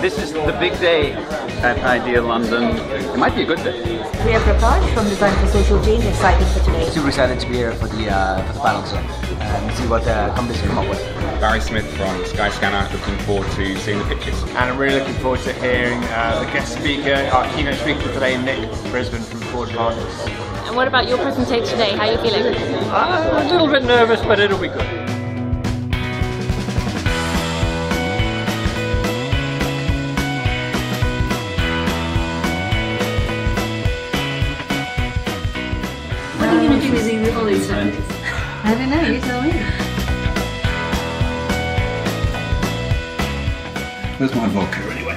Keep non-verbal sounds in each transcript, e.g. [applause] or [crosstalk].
This is the big day at Idea London. It might be a good day. Priya Prakash from Design for Social Change, excited for today. Super excited to be here for the uh, for the panels and see what the companies come up with. Barry Smith from Skyscanner, looking forward to seeing the pictures. And I'm really looking forward to hearing uh, the guest speaker, our keynote speaker today, Nick Brisbane from Ford Partners. And what about your presentation today? How are you feeling? Uh, a little bit nervous, but it'll be good. Are um, you going to do with all these stories? I don't know, you tell me. Where's my vodka anyway?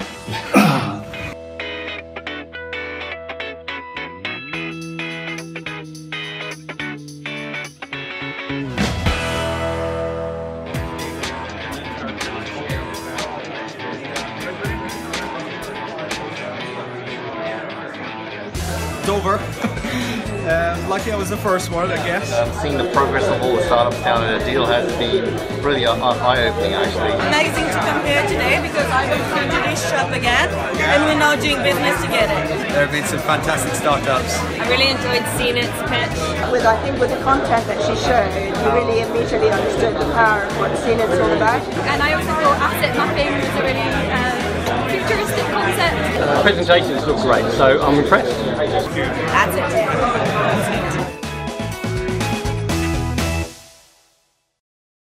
Dover. [laughs] um, lucky I was the first one, I guess. Um, seeing the progress of all the startups down at a deal has been really uh, eye-opening actually. amazing to come here today because I went through to this shop again and we're now doing business together. There have been some fantastic startups. I really enjoyed seeing its pitch. With I think with the content that she showed, you really immediately understood the power of what Seenit's all about. And I also thought asset mapping was a really uh, futuristic concept. Presentations look great, so I'm impressed. That's it.